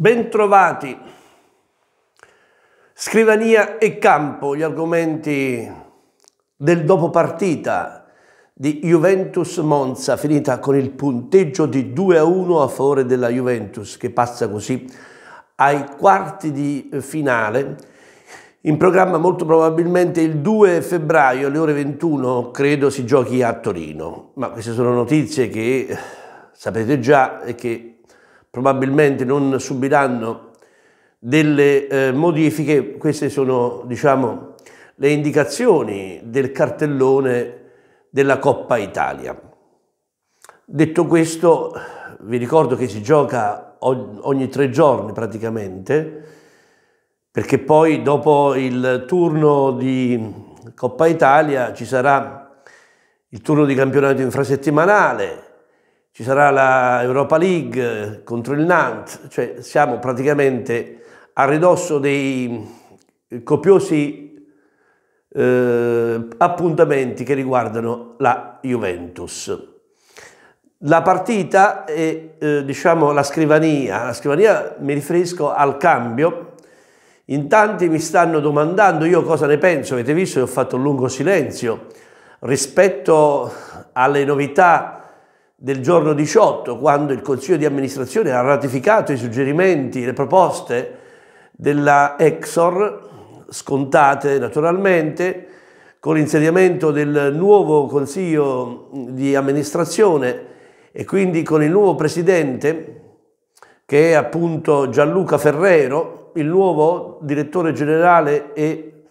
Bentrovati. Scrivania e campo, gli argomenti del dopo partita di Juventus Monza, finita con il punteggio di 2 a 1 a favore della Juventus, che passa così ai quarti di finale. In programma molto probabilmente il 2 febbraio alle ore 21 credo si giochi a Torino, ma queste sono notizie che sapete già e che probabilmente non subiranno delle eh, modifiche, queste sono diciamo, le indicazioni del cartellone della Coppa Italia. Detto questo, vi ricordo che si gioca ogni tre giorni praticamente, perché poi dopo il turno di Coppa Italia ci sarà il turno di campionato infrasettimanale, ci sarà la Europa League contro il Nantes, cioè siamo praticamente a ridosso dei copiosi eh, appuntamenti che riguardano la Juventus. La partita è eh, diciamo la scrivania, la scrivania mi riferisco al cambio, in tanti mi stanno domandando io cosa ne penso, avete visto che ho fatto un lungo silenzio rispetto alle novità del giorno 18, quando il Consiglio di amministrazione ha ratificato i suggerimenti, le proposte della Exor, scontate naturalmente, con l'insediamento del nuovo Consiglio di amministrazione e quindi con il nuovo Presidente, che è appunto Gianluca Ferrero, il nuovo direttore generale e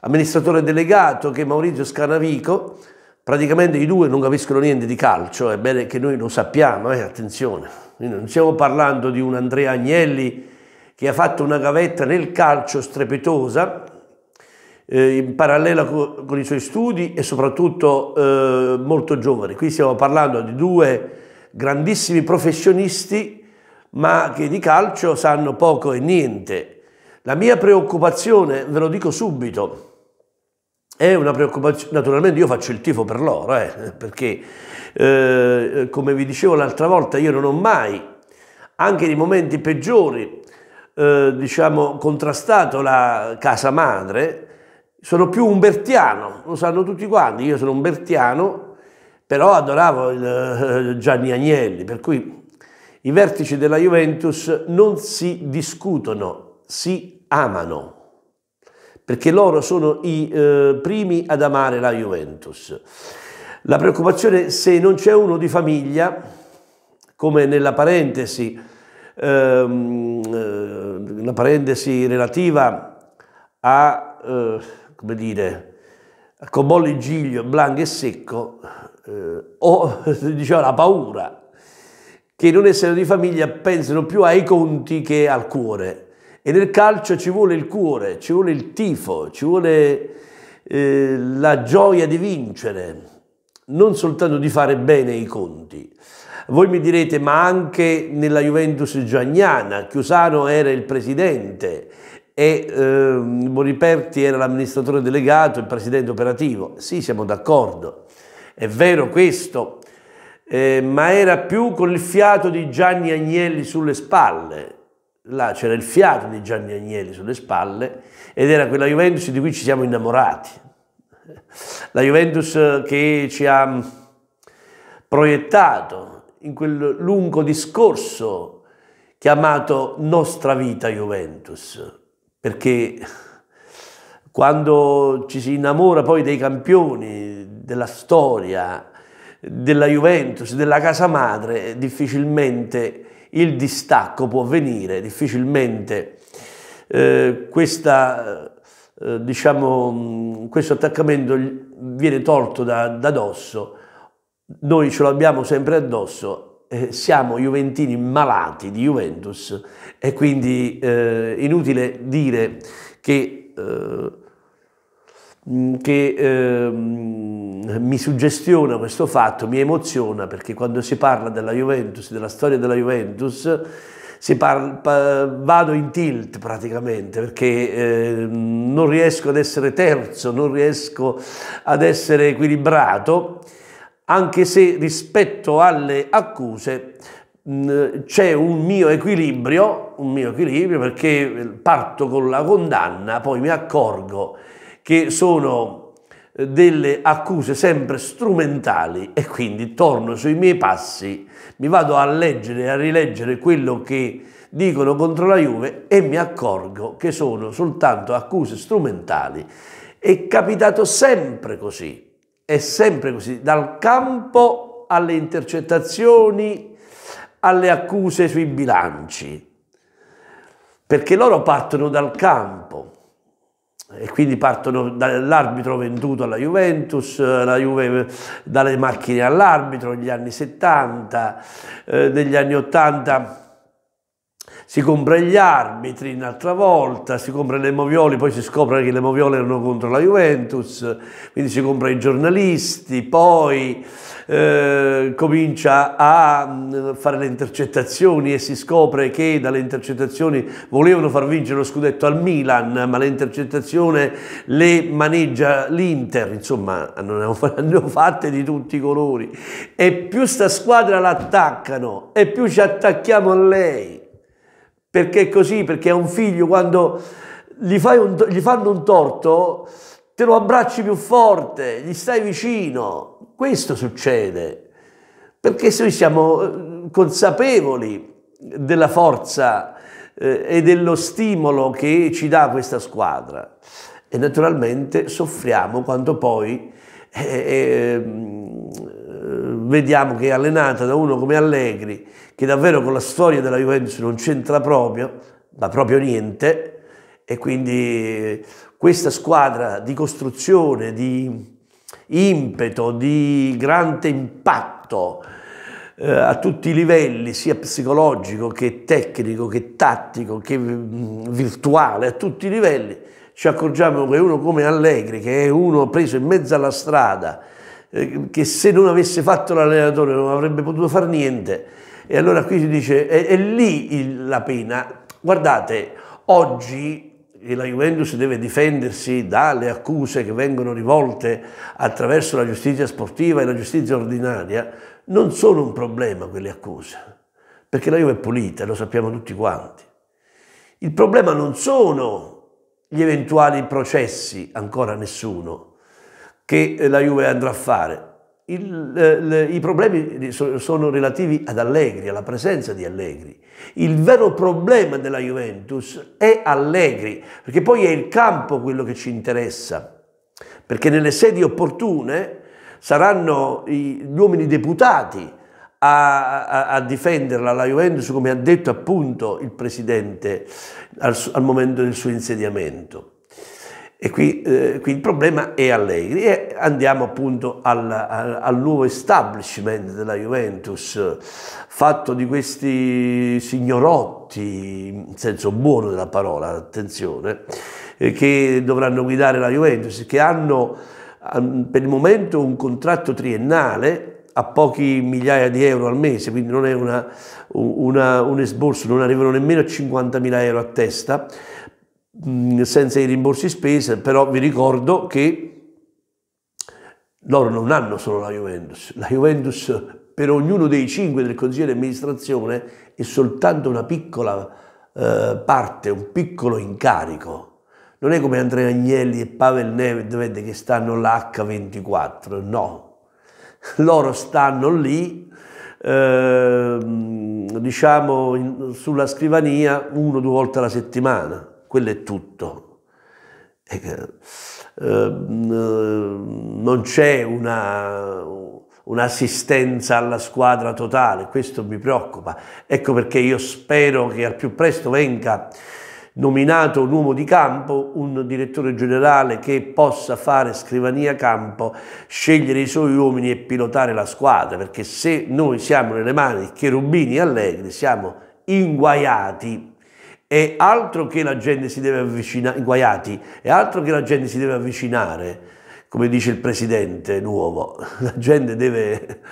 amministratore delegato che è Maurizio Scanavico, praticamente i due non capiscono niente di calcio, è bene che noi lo sappiamo, eh, attenzione, non stiamo parlando di un Andrea Agnelli che ha fatto una gavetta nel calcio strepitosa, eh, in parallelo co con i suoi studi e soprattutto eh, molto giovane. Qui stiamo parlando di due grandissimi professionisti, ma che di calcio sanno poco e niente. La mia preoccupazione, ve lo dico subito, è una preoccupazione, naturalmente io faccio il tifo per loro, eh, perché eh, come vi dicevo l'altra volta io non ho mai, anche nei momenti peggiori, eh, diciamo, contrastato la casa madre, sono più umbertiano, lo sanno tutti quanti, io sono umbertiano, però adoravo il, eh, Gianni Agnelli, per cui i vertici della Juventus non si discutono, si amano perché loro sono i eh, primi ad amare la Juventus. La preoccupazione se non c'è uno di famiglia, come nella parentesi, ehm, eh, la parentesi relativa a, eh, come dire, a Cobolli Giglio, Blanco e Secco, eh, o diciamo la paura che non essendo di famiglia pensano più ai conti che al cuore e nel calcio ci vuole il cuore, ci vuole il tifo, ci vuole eh, la gioia di vincere, non soltanto di fare bene i conti. Voi mi direte, ma anche nella Juventus Giagnana, Chiusano era il presidente e eh, Moriperti era l'amministratore delegato, il presidente operativo. Sì, siamo d'accordo, è vero questo, eh, ma era più con il fiato di Gianni Agnelli sulle spalle, là c'era il fiato di Gianni Agnelli sulle spalle ed era quella Juventus di cui ci siamo innamorati. La Juventus che ci ha proiettato in quel lungo discorso chiamato Nostra vita Juventus, perché quando ci si innamora poi dei campioni, della storia, della Juventus, della casa madre, difficilmente il distacco può venire, difficilmente eh, questa, eh, diciamo, questo attaccamento viene tolto da, da dosso, noi ce l'abbiamo sempre addosso, eh, siamo juventini malati di Juventus e quindi eh, inutile dire che eh, che eh, mi suggestiona questo fatto, mi emoziona perché quando si parla della Juventus, della storia della Juventus, parla, vado in tilt praticamente perché eh, non riesco ad essere terzo, non riesco ad essere equilibrato, anche se rispetto alle accuse mm, c'è un mio equilibrio, un mio equilibrio perché parto con la condanna, poi mi accorgo che sono delle accuse sempre strumentali e quindi torno sui miei passi, mi vado a leggere e a rileggere quello che dicono contro la Juve e mi accorgo che sono soltanto accuse strumentali. È capitato sempre così, è sempre così, dal campo alle intercettazioni, alle accuse sui bilanci, perché loro partono dal campo e quindi partono dall'arbitro venduto alla Juventus, la Juve dalle macchine all'arbitro negli anni 70, eh, negli anni 80 si compra gli arbitri un'altra volta, si compra le movioli, poi si scopre che le movioli erano contro la Juventus, quindi si compra i giornalisti, poi eh, comincia a mm, fare le intercettazioni e si scopre che dalle intercettazioni volevano far vincere lo scudetto al Milan, ma le intercettazioni le maneggia l'Inter, insomma ne hanno fatte di tutti i colori. E più sta squadra l'attaccano e più ci attacchiamo a lei perché è così, perché è un figlio quando gli, un, gli fanno un torto, te lo abbracci più forte, gli stai vicino. Questo succede, perché noi siamo eh, consapevoli della forza eh, e dello stimolo che ci dà questa squadra e naturalmente soffriamo quando poi eh, eh, vediamo che è allenata da uno come Allegri che davvero con la storia della Juventus non c'entra proprio, ma proprio niente, e quindi questa squadra di costruzione, di impeto, di grande impatto eh, a tutti i livelli, sia psicologico che tecnico, che tattico, che mh, virtuale, a tutti i livelli, ci accorgiamo che uno come Allegri, che è uno preso in mezzo alla strada, che se non avesse fatto l'allenatore non avrebbe potuto fare niente, e allora qui si dice, è, è lì il, la pena. Guardate, oggi la Juventus deve difendersi dalle accuse che vengono rivolte attraverso la giustizia sportiva e la giustizia ordinaria, non sono un problema quelle accuse, perché la Juve è pulita, lo sappiamo tutti quanti. Il problema non sono gli eventuali processi, ancora nessuno, che la Juve andrà a fare, il, le, I problemi sono relativi ad Allegri, alla presenza di Allegri. Il vero problema della Juventus è Allegri, perché poi è il campo quello che ci interessa, perché nelle sedi opportune saranno gli uomini deputati a, a, a, difenderla la Juventus, come ha detto appunto il Presidente al, al momento del suo insediamento. E qui, eh, qui, il problema è Allegri. E andiamo appunto al, al, al, nuovo establishment della Juventus, fatto di questi signorotti, in senso buono della parola, attenzione, eh, che dovranno guidare la Juventus, che hanno per il momento un contratto triennale a pochi migliaia di euro al mese, quindi non è una, una, un esborso, non arrivano nemmeno a 50.000 euro a testa, senza i rimborsi spese, però vi ricordo che loro non hanno solo la Juventus, la Juventus per ognuno dei cinque del Consiglio di amministrazione è soltanto una piccola eh, parte, un piccolo incarico. Non è come Andrea Agnelli e Pavel Nedved che stanno l'H24, no. Loro stanno lì, eh, diciamo, sulla scrivania uno o due volte alla settimana quello è tutto. Eh, non c'è un'assistenza alla squadra totale, questo mi preoccupa. Ecco perché io spero che al più presto venga nominato un uomo di campo, un direttore generale che possa fare scrivania campo, scegliere i suoi uomini e pilotare la squadra, perché se noi siamo nelle mani di Cherubini e Allegri siamo inguaiati è altro che la gente si deve avvicinare, inguaiati, è altro che la gente si deve avvicinare, come dice il presidente nuovo, la gente deve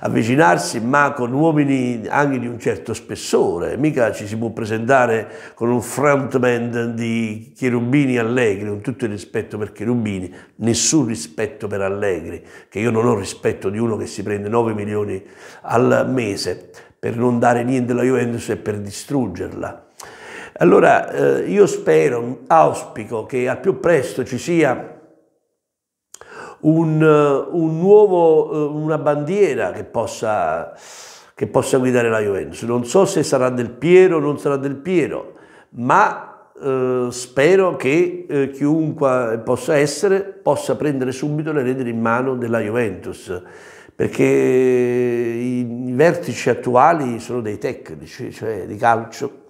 avvicinarsi ma con uomini anche di un certo spessore, mica ci si può presentare con un frontman di Cherubini Allegri, con tutto il rispetto per Cherubini, nessun rispetto per Allegri, che io non ho rispetto di uno che si prende 9 milioni al mese, per non dare niente alla Juventus e per distruggerla. Allora eh, io spero, auspico che al più presto ci sia un, un nuovo, eh, una bandiera che possa, che possa guidare la Juventus. Non so se sarà del Piero o non sarà del Piero, ma eh, spero che eh, chiunque possa essere possa prendere subito le redini in mano della Juventus perché i, i vertici attuali sono dei tecnici, cioè di calcio,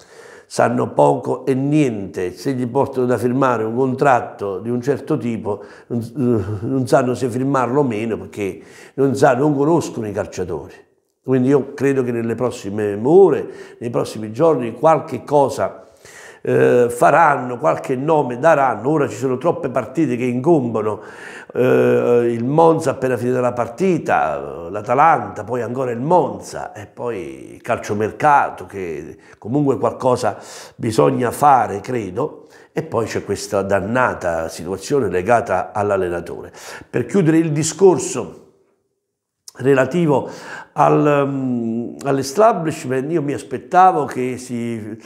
sanno poco e niente, se gli portano da firmare un contratto di un certo tipo non, non sanno se firmarlo o meno perché non, sanno, non conoscono i calciatori. Quindi io credo che nelle prossime ore, nei prossimi giorni, qualche cosa eh, faranno, qualche nome daranno, ora ci sono troppe partite che incombono, eh, il Monza appena finita la partita, l'Atalanta, poi ancora il Monza e poi il calciomercato che comunque qualcosa bisogna fare, credo, e poi c'è questa dannata situazione legata all'allenatore. Per chiudere il discorso relativo al, um, all'establishment, io mi aspettavo che si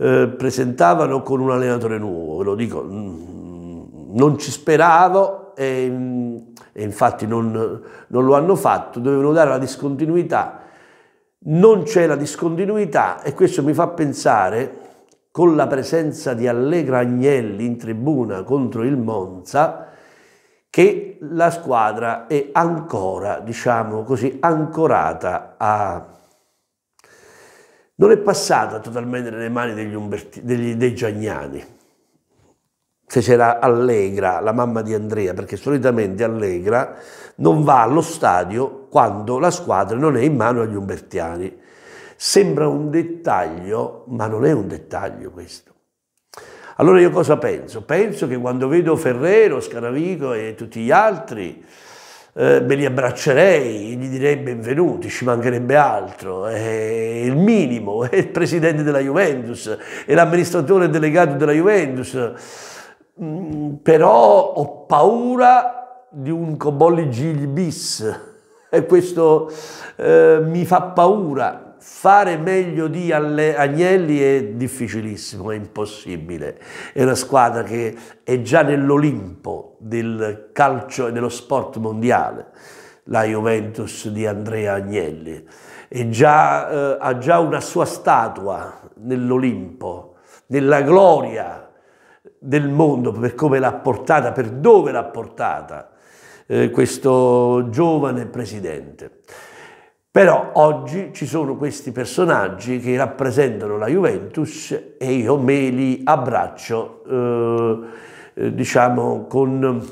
eh, presentavano con un allenatore nuovo, ve lo dico, mm, non ci speravo e, mm, e infatti non, non lo hanno fatto, dovevano dare la discontinuità, non c'è la discontinuità e questo mi fa pensare con la presenza di Allegra Agnelli in tribuna contro il Monza, che la squadra è ancora, diciamo così, ancorata a non è passata totalmente nelle mani degli Umberti, degli, dei Giagnani. Se c'era Allegra, la mamma di Andrea, perché solitamente Allegra non va allo stadio quando la squadra non è in mano agli Umbertiani. Sembra un dettaglio, ma non è un dettaglio questo. Allora io cosa penso? Penso che quando vedo Ferrero, Scaravico e tutti gli altri, eh, me li abbraccerei, gli direi benvenuti, ci mancherebbe altro, è il minimo, è il presidente della Juventus, è l'amministratore delegato della Juventus, mm, però ho paura di un Cobolli Gigli bis. E questo eh, mi fa paura fare meglio di Agnelli è difficilissimo, è impossibile. È una squadra che è già nell'Olimpo del calcio e dello sport mondiale, la Juventus di Andrea Agnelli. Già, eh, ha già una sua statua nell'Olimpo, nella gloria del mondo per come l'ha portata, per dove l'ha portata eh, questo giovane presidente. Però oggi ci sono questi personaggi che rappresentano la Juventus e io me li abbraccio, eh, eh, diciamo, con,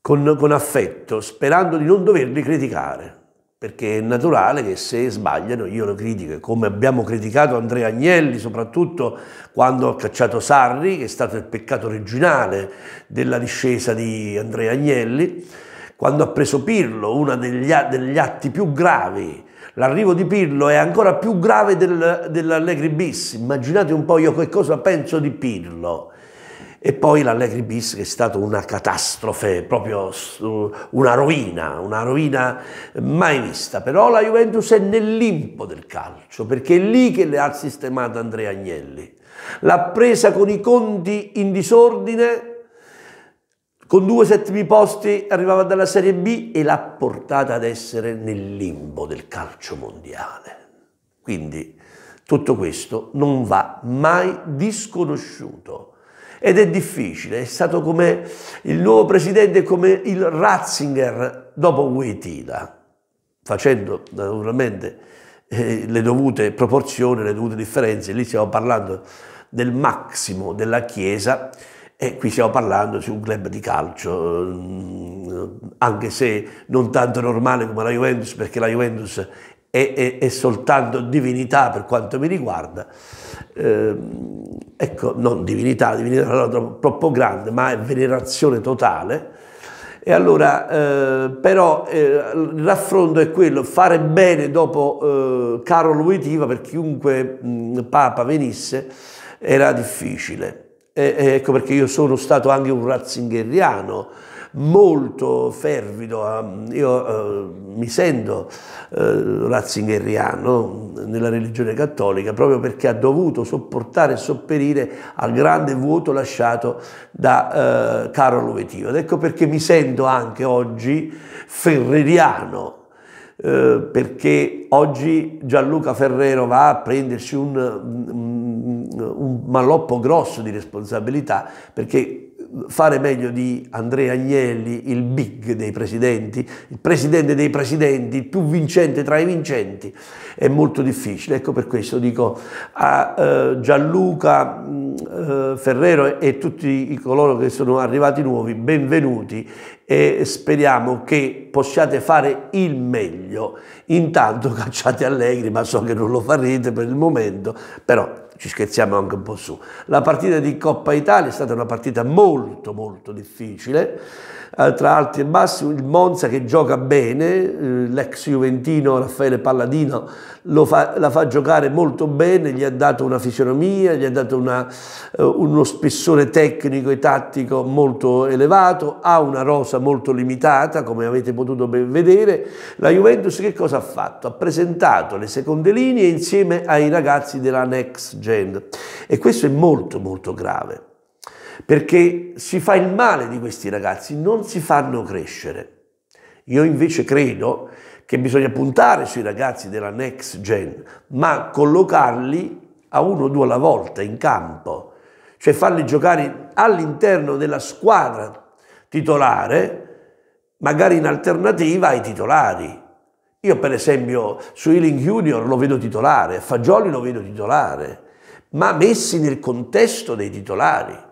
con, con affetto, sperando di non doverli criticare. Perché è naturale che se sbagliano io lo critico, come abbiamo criticato Andrea Agnelli, soprattutto quando ha cacciato Sarri, che è stato il peccato originale della discesa di Andrea Agnelli, quando ha preso Pirlo, uno degli, degli atti più gravi, l'arrivo di Pirlo è ancora più grave del, dell'Allegri bis, immaginate un po' io che cosa penso di Pirlo. E poi l'Allegri bis che è stata una catastrofe, proprio una rovina, una rovina mai vista. Però la Juventus è nel limpo del calcio, perché è lì che le ha sistemato Andrea Agnelli. L'ha presa con i conti in disordine con due settimi posti arrivava dalla Serie B e l'ha portata ad essere nel limbo del calcio mondiale. Quindi tutto questo non va mai disconosciuto. Ed è difficile, è stato come il nuovo presidente, come il Ratzinger dopo Wojtyla, facendo naturalmente eh, le dovute proporzioni, le dovute differenze, lì stiamo parlando del massimo della Chiesa, e qui stiamo parlando di un club di calcio, mm, anche se non tanto normale come la Juventus, perché la Juventus è, è, è soltanto divinità per quanto mi riguarda. Eh, ecco, non divinità, divinità è troppo, grande, ma è venerazione totale. E allora, eh, però, eh, il raffronto è quello, fare bene dopo eh, Carlo Wojtyla, per chiunque mh, mm, Papa venisse, era difficile. E, ecco perché io sono stato anche un ratzingeriano, molto fervido, io eh, mi sento eh, ratzingeriano nella religione cattolica proprio perché ha dovuto sopportare e sopperire al grande vuoto lasciato da eh, Carlo Wettivo. Ed ecco perché mi sento anche oggi ferreriano, eh, perché oggi Gianluca Ferrero va a prendersi un, un, un malloppo grosso di responsabilità perché fare meglio di Andrea Agnelli, il big dei presidenti, il presidente dei presidenti, il più vincente tra i vincenti, è molto difficile. Ecco per questo dico a eh, Gianluca mm, eh, Ferrero e tutti coloro che sono arrivati nuovi, benvenuti e speriamo che possiate fare il meglio. Intanto cacciate Allegri, ma so che non lo farete per il momento, però ci scherziamo anche un po' su. La partita di Coppa Italia è stata una partita molto molto difficile, tra alti e bassi, il Monza che gioca bene, eh, l'ex Juventino Raffaele Palladino fa, la fa giocare molto bene, gli ha dato una fisionomia, gli ha dato una, eh, uno spessore tecnico e tattico molto elevato, ha una rosa molto limitata, come avete potuto vedere. La Juventus che cosa ha fatto? Ha presentato le seconde linee insieme ai ragazzi della Next Gen e questo è molto molto grave perché si fa il male di questi ragazzi, non si fanno crescere. Io invece credo che bisogna puntare sui ragazzi della next gen, ma collocarli a uno o due alla volta in campo, cioè farli giocare all'interno della squadra titolare, magari in alternativa ai titolari. Io per esempio su Ealing Junior lo vedo titolare, Fagioli lo vedo titolare, ma messi nel contesto dei titolari.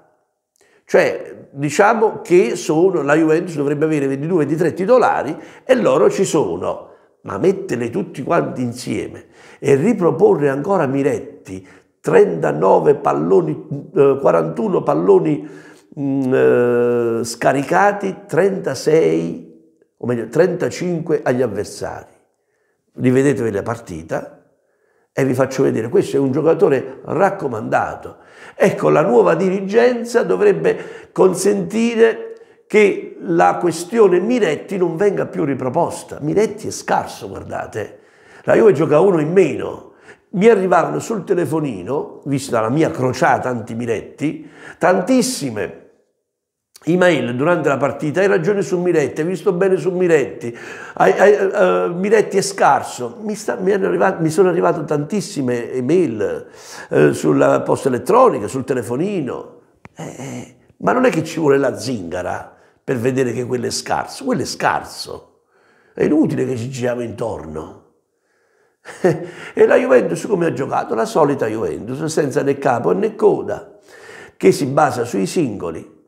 Cioè, diciamo che sono, la Juventus dovrebbe avere 22-23 titolari e loro ci sono, ma metterli tutti quanti insieme e riproporre ancora Miretti 39 palloni, eh, 41 palloni mh, mm, eh, scaricati, 36 o meglio 35 agli avversari. Rivedetevi la partita e vi faccio vedere, questo è un giocatore raccomandato. Ecco, la nuova dirigenza dovrebbe consentire che la questione Miretti non venga più riproposta. Miretti è scarso, guardate. La Juve gioca uno in meno. Mi arrivavano sul telefonino, vista la mia crociata anti-Miretti, tantissime email durante la partita, hai ragione su Miretti, hai visto bene su Miretti, hai, hai, uh, Miretti è scarso, mi, sta, mi, arrivato, mi sono arrivate tantissime email uh, sulla posta elettronica, sul telefonino, eh, eh, ma non è che ci vuole la zingara per vedere che quello è scarso, quello è scarso, è inutile che ci giriamo intorno. e la Juventus come ha giocato? La solita Juventus, senza né capo né coda, che si basa sui singoli,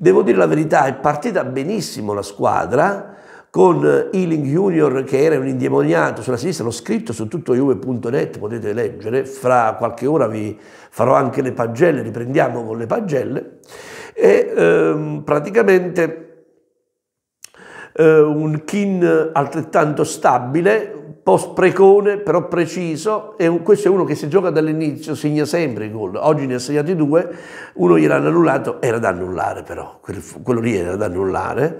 Devo dire la verità, è partita benissimo la squadra, con Ealing Junior che era un indemoniato sulla sinistra, l'ho scritto su tutto juve.net, potete leggere, fra qualche ora vi farò anche le pagelle, riprendiamo con le pagelle, e ehm, praticamente eh, un kin altrettanto stabile, po' sprecone, però preciso, e questo è uno che se gioca dall'inizio segna sempre i gol. Oggi ne ha segnati due, uno gliel'hanno annullato, era da annullare però, quello lì era da annullare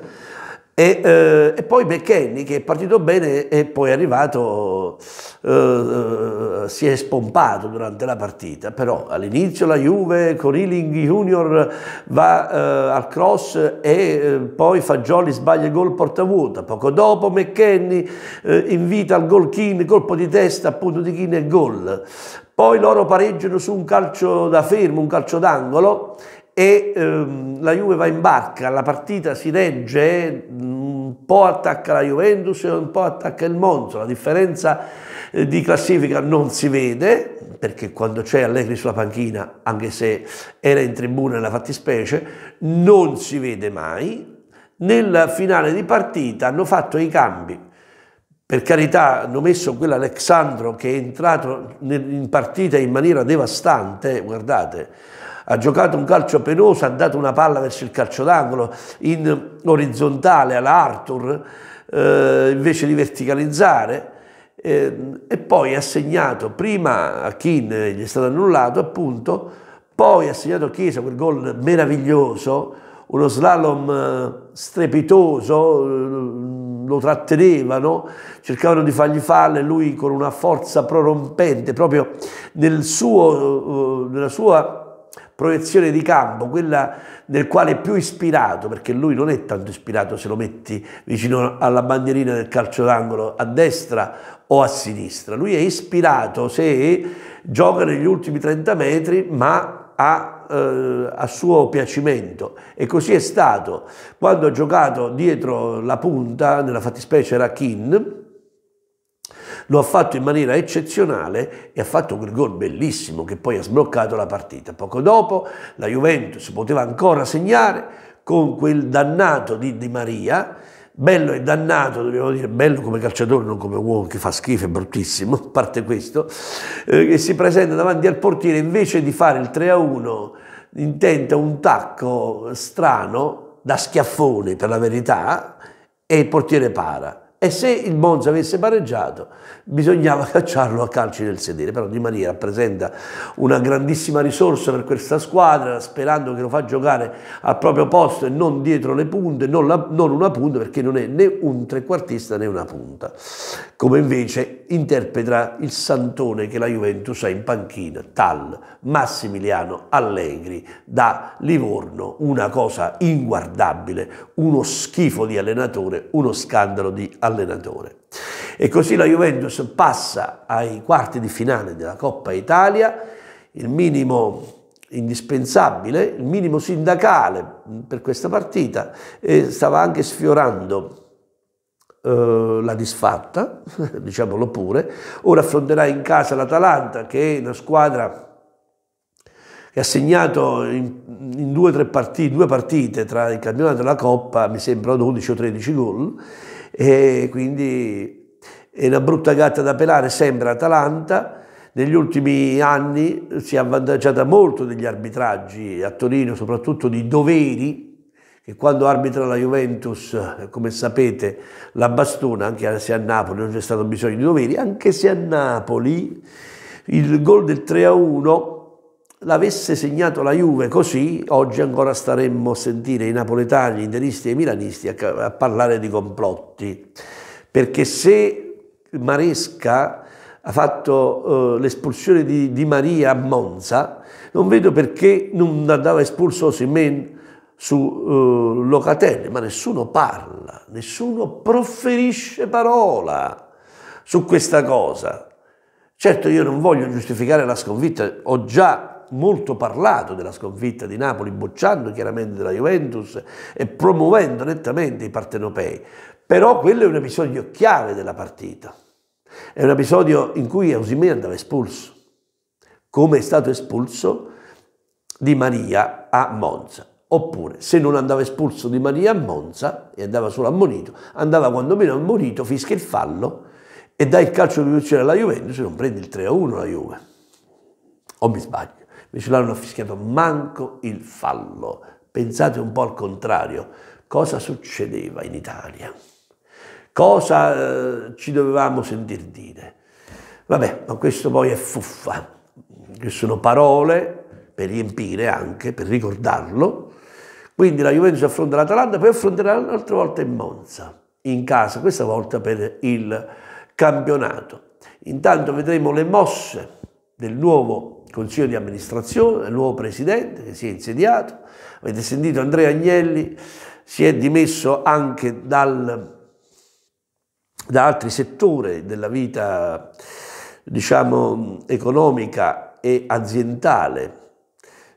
e, eh, e, poi McKenny che è partito bene e poi è arrivato, eh, eh, si è spompato durante la partita, però all'inizio la Juve con Ealing Junior va eh, al cross e eh, poi Fagioli sbaglia il gol porta vuota, poco dopo McKenny eh, invita al gol Keane, colpo di testa appunto di Keane e gol. Poi loro pareggiano su un calcio da fermo, un calcio d'angolo e ehm, la Juve va in barca, la partita si regge, un po' attacca la Juventus e un po' attacca il Monza, la differenza eh, di classifica non si vede, perché quando c'è Allegri sulla panchina, anche se era in tribuna nella fattispecie, non si vede mai. Nella finale di partita hanno fatto i cambi, per carità hanno messo quell'Alexandro che è entrato in partita in maniera devastante, guardate, ha giocato un calcio penoso, ha dato una palla verso il calcio d'angolo in orizzontale all'Arthur eh, invece di verticalizzare eh, e poi ha segnato prima a Keane, gli è stato annullato appunto, poi ha segnato a Chiesa quel gol meraviglioso, uno slalom eh, strepitoso, eh, lo trattenevano, cercavano di fargli falle, lui con una forza prorompente, proprio nel suo, nella sua proiezione di campo, quella nel quale è più ispirato, perché lui non è tanto ispirato se lo metti vicino alla bandierina del calcio d'angolo a destra o a sinistra, lui è ispirato se gioca negli ultimi 30 metri ma a, eh, a suo piacimento. E così è stato. Quando ha giocato dietro la punta, nella fattispecie era Kin, lo ha fatto in maniera eccezionale e ha fatto quel gol bellissimo che poi ha sbloccato la partita. Poco dopo la Juventus poteva ancora segnare con quel dannato di Di Maria, bello e dannato, dobbiamo dire, bello come calciatore, non come uomo che fa schifo, è bruttissimo, a parte questo, eh, che si presenta davanti al portiere invece di fare il 3-1 intenta un tacco strano, da schiaffone per la verità, e il portiere para. E se il Monza avesse pareggiato, bisognava cacciarlo a calci nel sedere. Però Di Maria rappresenta una grandissima risorsa per questa squadra, sperando che lo fa giocare al proprio posto e non dietro le punte, non, la, non una punta, perché non è né un trequartista né una punta. Come invece interpreta il santone che la Juventus ha in panchina, Tal, Massimiliano Allegri, da Livorno, una cosa inguardabile, uno schifo di allenatore, uno scandalo di allenatore allenatore. E così la Juventus passa ai quarti di finale della Coppa Italia, il minimo indispensabile, il minimo sindacale per questa partita e stava anche sfiorando eh, la disfatta, diciamolo pure, ora affronterà in casa l'Atalanta che è una squadra che ha segnato in, in due partite, due partite tra il campionato e la Coppa, mi sembra 12 o 13 gol, e quindi è una brutta gatta da pelare, sembra Atalanta. Negli ultimi anni si è avvantaggiata molto degli arbitraggi a Torino, soprattutto di doveri, che quando arbitra la Juventus, come sapete, la bastona, anche se a Napoli non c'è stato bisogno di doveri, anche se a Napoli il gol del 3-1 l'avesse segnato la Juve così, oggi ancora staremmo a sentire i napoletani, i interisti e i milanisti a, a parlare di complotti. Perché se Maresca ha fatto uh, l'espulsione di, di, Maria a Monza, non vedo perché non andava espulso Osimen su uh, Locatelli, ma nessuno parla, nessuno proferisce parola su questa cosa. Certo io non voglio giustificare la sconfitta, ho già molto parlato della sconfitta di Napoli, bocciando chiaramente della Juventus e promuovendo nettamente i partenopei. Però quello è un episodio chiave della partita. È un episodio in cui Eusimè andava espulso, come è stato espulso Di Maria a Monza. Oppure, se non andava espulso Di Maria a Monza e andava solo ammonito, andava quando meno ammonito, fischia il fallo e dà il calcio di vincere alla Juventus e non prende il 3-1 la Juve. O mi sbaglio? Invece loro hanno fischiato manco il fallo. Pensate un po' al contrario, cosa succedeva in Italia? Cosa eh, ci dovevamo sentir dire? Vabbè, ma questo poi è fuffa, che sono parole per riempire anche, per ricordarlo. Quindi la Juventus affronta l'Atalanta, poi affronterà un'altra volta in Monza, in casa, questa volta per il campionato. Intanto vedremo le mosse del nuovo consiglio di amministrazione, il nuovo presidente che si è insediato. Avete sentito Andrea Agnelli, si è dimesso anche dal, da altri settori della vita diciamo, economica e aziendale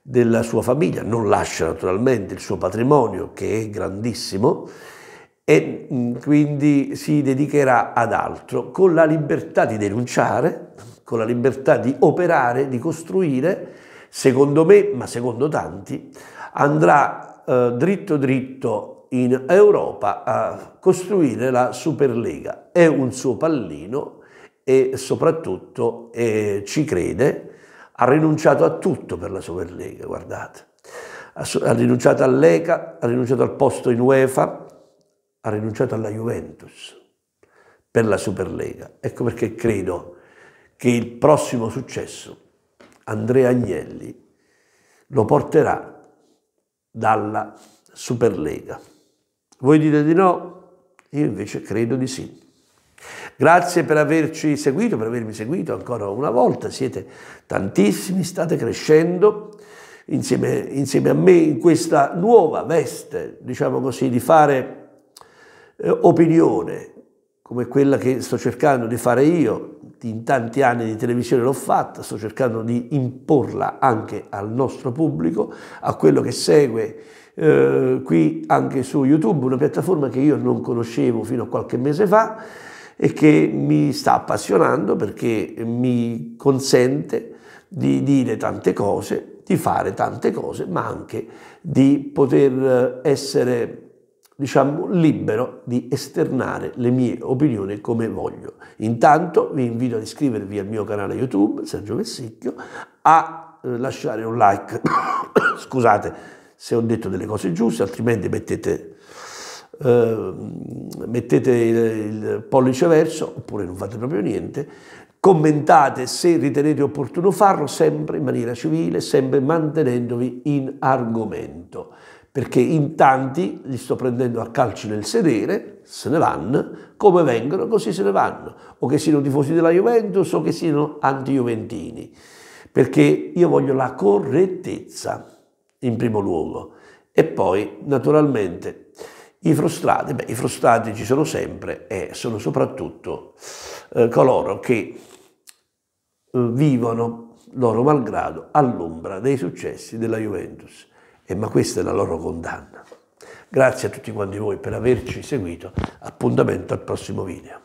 della sua famiglia, non lascia naturalmente il suo patrimonio che è grandissimo e quindi si dedicherà ad altro con la libertà di denunciare, con la libertà di operare, di costruire, secondo me, ma secondo tanti, andrà eh, dritto dritto in Europa a costruire la Superlega. È un suo pallino e soprattutto eh, ci crede, ha rinunciato a tutto per la Superlega, guardate. Ha rinunciato all'ECA, ha rinunciato al posto in UEFA, ha rinunciato alla Juventus per la Superlega. Ecco perché credo che il prossimo successo, Andrea Agnelli, lo porterà dalla Superlega. Voi dite di no? Io invece credo di sì. Grazie per averci seguito, per avermi seguito ancora una volta, siete tantissimi, state crescendo insieme, insieme a me in questa nuova veste, diciamo così, di fare eh, opinione come quella che sto cercando di fare io, in tanti anni di televisione l'ho fatta, sto cercando di imporla anche al nostro pubblico, a quello che segue eh, qui anche su YouTube, una piattaforma che io non conoscevo fino a qualche mese fa e che mi sta appassionando perché mi consente di dire tante cose, di fare tante cose, ma anche di poter essere diciamo, libero di esternare le mie opinioni come voglio. Intanto vi invito ad iscrivervi al mio canale YouTube, Sergio Vessicchio, a eh, lasciare un like, scusate se ho detto delle cose giuste, altrimenti mettete, eh, mettete il, il pollice verso, oppure non fate proprio niente, commentate se ritenete opportuno farlo, sempre in maniera civile, sempre mantenendovi in argomento perché in tanti li sto prendendo a calci nel sedere, se ne vanno, come vengono così se ne vanno, o che siano tifosi della Juventus o che siano anti-juventini, perché io voglio la correttezza in primo luogo. E poi naturalmente i frustrati, beh i frustrati ci sono sempre e sono soprattutto eh, coloro che eh, vivono loro malgrado all'ombra dei successi della Juventus e ma questa è la loro condanna. Grazie a tutti quanti voi per averci seguito, appuntamento al prossimo video.